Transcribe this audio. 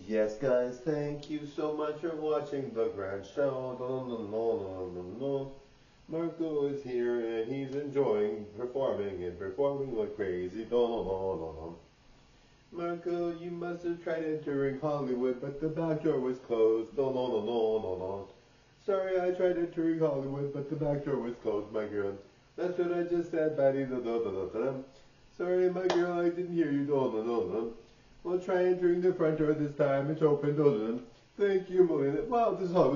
Yes, guys, thank you so much for watching the grand show. Marco is here and he's enjoying performing and performing like crazy. Marco, you must have tried entering Hollywood, but the back door was closed. Sorry, I tried entering Hollywood, but the back door was closed, my girl. That's what I just said, buddy. Sorry, my girl, I didn't hear you. Try entering the front door this time. It's open. Thank you, Melina. Well, this is no,